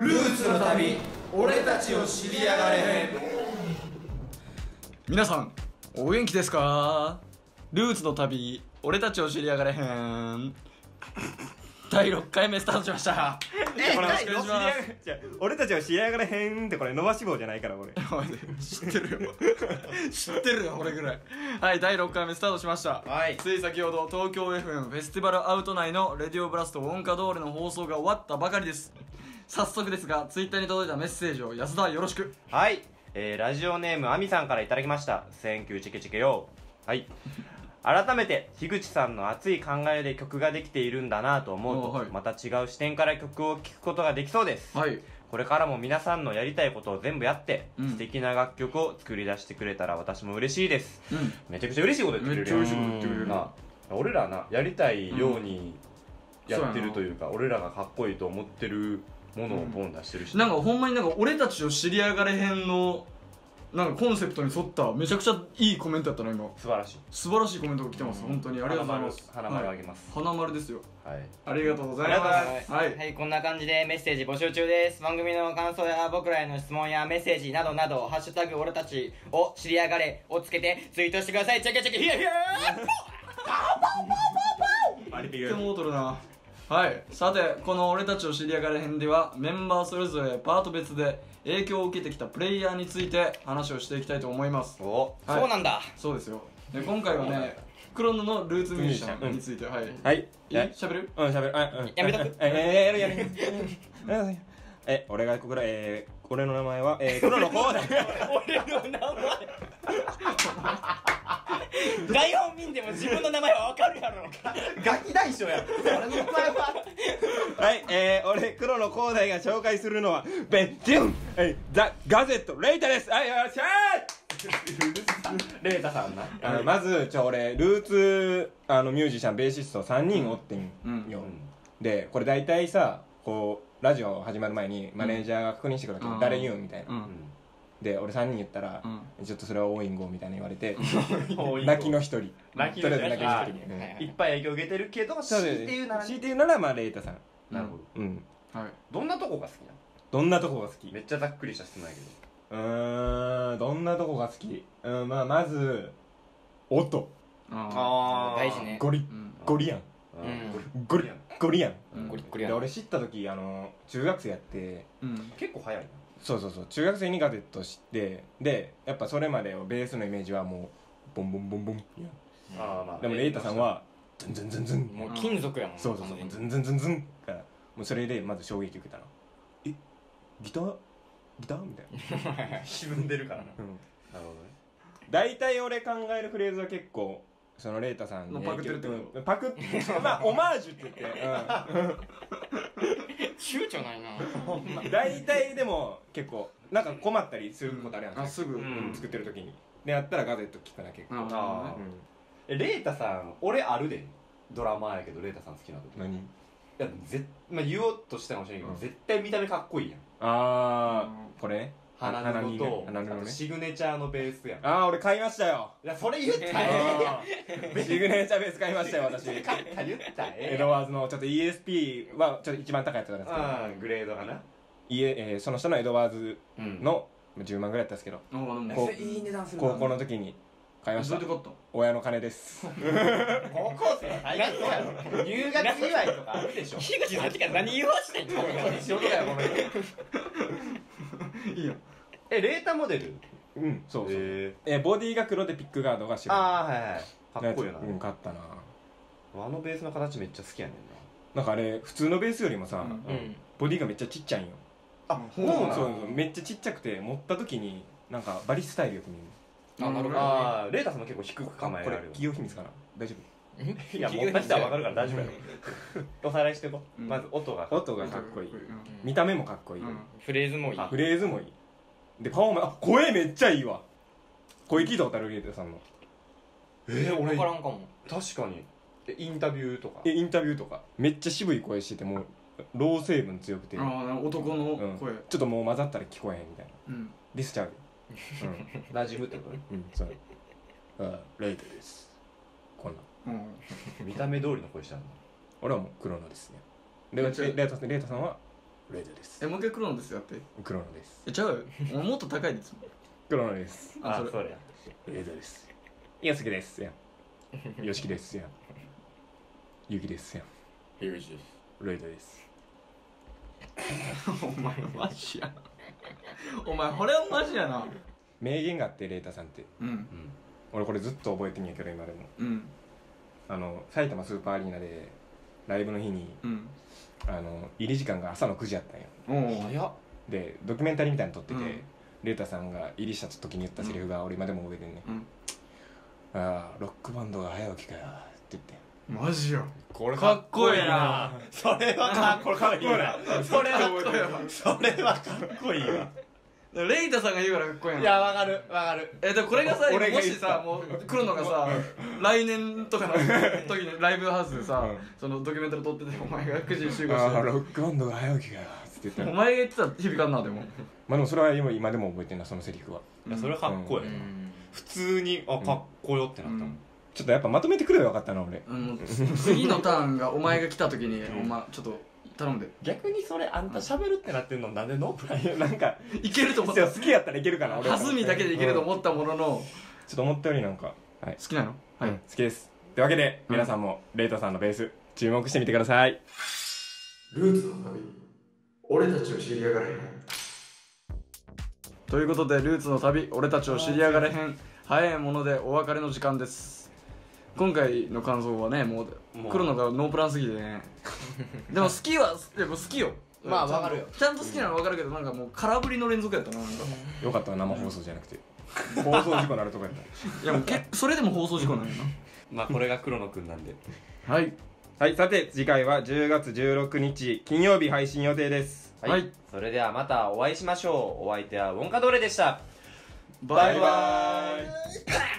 ルーツの旅俺たちを知りやがれ。へん皆さんお元気ですか？ルーツの旅俺たちを知りやがれへん。第6回目スタートしました。これよろしくお願いします。じゃあ俺たちは知り合いがれへんってこれ伸ばし棒じゃないから俺。知ってるよ。知ってるよこれぐらい。はい第6回目スタートしました。はい。つい先ほど東京 FM フェスティバルアウト内のレディオブラストウォンカドーレの放送が終わったばかりです早速ですがツイッターに届いたメッセージを安田よろしく。はい、えー、ラジオネームあみさんからいただきました「 Thank you チケチケよ」はい。改めて樋口さんの熱い考えで曲ができているんだなと思うと、おはい。また違う視点から曲を聴くことができそうです、はい。これからも皆さんのやりたいことを全部やって、うん。素敵な楽曲を作り出してくれたら私も嬉しいです。うん。めちゃくちゃ嬉しいこと言ってくれる。めっちゃ嬉しいこと言ってくれるな。俺らなやりたいようにうんやってるというか、俺らがかっこいいと思ってるものをボン出してるし、なんかほんまになんか俺たちを知り上がれへんのなんかコンセプトに沿っためちゃくちゃいいコメントやったな今。素晴らしい。素晴らしいコメントが来てます、本当に。ありがとうございます。花丸あげます。はい。花丸ですよ。はい。ありがとうございまます。はい、はい、こんな感じでメッセージ募集中です。番組の感想や僕らへの質問やメッセージなどなど、ハッシュタグ俺たちを知り上がれをつけてツイートしてください。チェケチェケヒヤヒヤあれとっても劣るなはい。さてこの「俺たちを知り上がれ編」ではメンバーそれぞれパート別で影響を受けてきたプレイヤーについて話をしていきたいと思います。お。はい。そうなんだ。そうですよ。で今回はねクロノのルーツミュージシャンについてはい。はい。いい？喋る？うん喋る。あうん。やめとく。ええやるやるやるえ俺がここらえー俺の名前はえー黒の方だ。俺の名前。台本見んでも自分の名前はわかるやろ。ガキ大将や俺の名前は。はいえー俺黒の広大が紹介するのはベンジュンえーザ・ガゼットレイタです。はいよっしゃーレイタさんな。あのまずちょ俺ルーツあのミュージシャンベーシスト3人おってんよ、でこれ大体さこうラジオ始まる前にマネージャーが確認してくるわけ、うん。誰言うんみたいな、うんで俺3人言ったら、うちょっとそれは多いんごみたいな言われて 泣泣きの一人。泣きの一人。とりあえず泣きの一人あうん。はいいっぱい影響受けてるけどそう強いて言うなら強いて言うならまあレイタさん。なるほど。うん。はい。どんなとこが好きなの？どんなとこが好き？めっちゃざっくりした質問やけど。うーんどんなとこが好き？うんまあまず音。ああ大事ね。ゴリうん。ゴリやん。うん。ゴリゴリやん。うん。ゴリッゴリやで俺知った時あの中学生やってうん。結構早いなそうそうそう。中学生にガゼット知ってでやっぱそれまでのベースのイメージはもうボンボンボンボンやんああまあでもレイタさんはズンズンズン。ズンもう金属やもん。そうそうそう。完全にズンズンズンズンからもうそれでまず衝撃受けたの。えギター？ギター？みたいな、沈んでるからな。うん、なるほどね。大体俺考えるフレーズは結構そのレイタさんにパクってるってこと。うんパクってまあオマージュって言って、躊躇ないな。うん、大体でも結構なんか困ったりすることあるやん。あすぐ。うん。作ってる時に。でやったらガゼット聞くな結構、ああうん。えレイタさん俺あるで。ドラマーやけどレイタさん好きなと。こ何？いやぜ、まあ、言おうとしたかもしれんけど、うん。絶対見た目かっこいいやん。あうんー。これ？ね花布ね。と花布ね。あとシグネチャーのベースやん。いああ俺買いましたよ。やそれ言ったらええやんシグネチャーベース買いましたよ私。言ったらえエドえやんワーズのちょっと ESP はちょっと一番高いやつなんですけどうんグレードがな。家、えーその人のエドワーズうん。の10万ぐらいやったんですけど。あでもこういい値段す高校の時に買いました。どうやって買っ親の金です。高校生大変やろ入学祝いとかあるでしょ。樋口さんってか何言わしてんの？仕事だよごめん。たいいや えレータモデル？うん。そうそう、へえーボディが黒でピックガードが白ああはいはいかっこいいよな。うん買ったな。あのベースの形めっちゃ好きやねんな。んかあれ普通のベースよりもさ、うん。うん。ボディがめっちゃちっちゃいんよ。なあそうそうなそう。めっちゃちっちゃくて持った時になんかバリスタイルよく見える。あ、なるほど。ああレータさんも結構低くあこれ構えられる。企業秘密かな？大丈 いや持った人は分かるから大丈夫やろ。おさらいしていこう。うん。まず音が。夫音がかっこいい。うん。見た目もかっこいい、うん。フレーズもいい。あフレーズもいい。でパフォーマンスあ声めっちゃいいわ。声聞いたことあるリエテさんのえー、わ俺からんかも。確かに。えインタビューとか？えインタビューとか。めっちゃ渋い声しててもうロー成分強くて、ああ男のうん。声。ちょっともう混ざったら聞こえへんみたいな。うん。ディスちゃうラジムってことね。うん、うん、そう。あレイテです。こんなうん見た目通りの声したの。俺はもう黒のですね。レめっちゃレイタレさんはレイタです。えもう一回黒のですよって。黒野です。えちゃうもっと高いですもん。黒野です。あそれ。それや。レイタです。いや好きです。やんよしきですやん。ゆきですやん。樋口です。レイタです。お前マジや。お前これはマジやな。名言があってレイタさんって。うん。俺これずっと覚えてんやけど今でも。うんあの埼玉スーパーアリーナでライブの日にうん。あの入り時間が朝の9時やったんよ。おお早っ。でドキュメンタリーみたいなの撮ってて、うん。レータさんが入りした時に言ったセリフが俺今でも覚えてんね、うん。ああロックバンドが早起きかよって言ってマジやこれかっこいいな。それはかっこいいな。それはかっこいい。わそれはかっこいいわレイタさんが言うからかっこいいないやわかる。わかる。えでもこれがさ俺がもしさもう来るのがさ来年とかの時にライブハウスでさ、うん。そのドキュメンタリー撮っててお前が9時に集合ああしてロックバンドが早起きかよって言ってたお前が言ってたら響かん。なでもまあでもそれは今今でも覚えてんなそのセリフは。いやそれはかっこいい。うん。普通にあかっこよってなったもん。ちょっとやっぱまとめてくればよかったな俺。うん、次のターンがお前が来た時に、お前ちょっと頼んで。逆にそれあんた喋るってなってんのなんでノープランなんかいけると思っ好た。きやったらいけるかな俺は弾みだけでいけるとうん思ったものの、好ちょっと思ったよりなんかはい。きなの？はい、うん。好きです。というわけでうん。皆さんもレイタさんのベース注目してみてください。ルーツの旅。俺たちを知りやがれ。へんということでルーツの旅俺たちを知りやがれへん早いものでお別れの時間です。今回の感想はねもうもう。来るのがノープランすぎてね でも好きはやっぱ好きよ。まあわかるよ。ちゃんと好きなの分かるけどなんかもう空振りの連続やったな。なんかよかったわ生放送じゃなくて放送事故なるとこやった。いやもうけそれでも放送事故なんや まあこれが黒野くんなんで。なはい。はい。さて次回は10月16日金曜日配信予定です。はい、はい。それではまたお会いしましょう。お相手はウォンカドーレでした。バイバイ。バイバイ